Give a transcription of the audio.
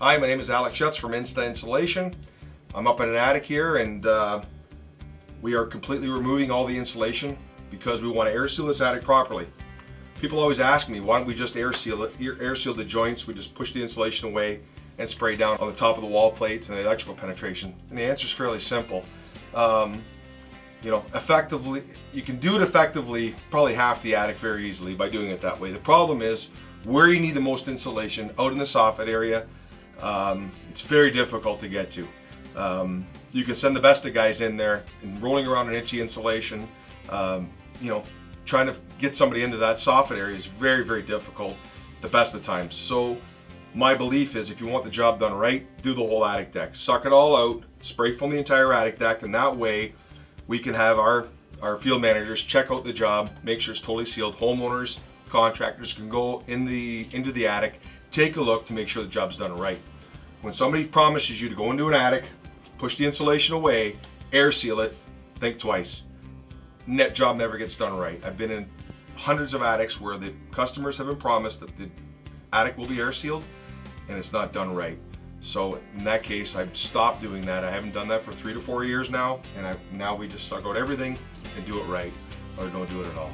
Hi, my name is Alex Schuts from Insta Insulation. I'm up in an attic here and uh, we are completely removing all the insulation because we want to air seal this attic properly. People always ask me, why don't we just air seal it, air seal the joints, we just push the insulation away and spray down on the top of the wall plates and the electrical penetration. And the answer is fairly simple. Um, you know, effectively, you can do it effectively, probably half the attic very easily by doing it that way. The problem is where you need the most insulation, out in the soffit area, um, it's very difficult to get to. Um, you can send the best of guys in there and rolling around an itchy insulation, um, you know, trying to get somebody into that soffit area is very, very difficult the best of times. So my belief is if you want the job done right, do the whole attic deck. Suck it all out, spray foam the entire attic deck, and that way we can have our, our field managers check out the job, make sure it's totally sealed. Homeowners, contractors can go in the into the attic, take a look to make sure the job's done right. When somebody promises you to go into an attic, push the insulation away, air seal it, think twice. Net job never gets done right. I've been in hundreds of attics where the customers have been promised that the attic will be air sealed and it's not done right. So in that case, I've stopped doing that. I haven't done that for three to four years now, and I, now we just suck out everything and do it right, or don't do it at all.